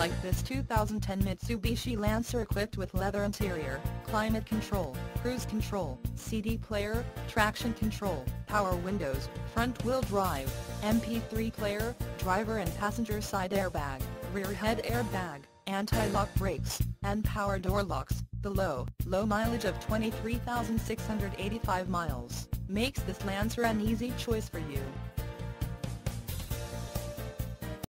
like this 2010 Mitsubishi Lancer equipped with leather interior, climate control, cruise control, CD player, traction control, power windows, front wheel drive, MP3 player, driver and passenger side airbag, rear head airbag, anti-lock brakes, and power door locks, the low, low mileage of 23,685 miles, makes this Lancer an easy choice for you.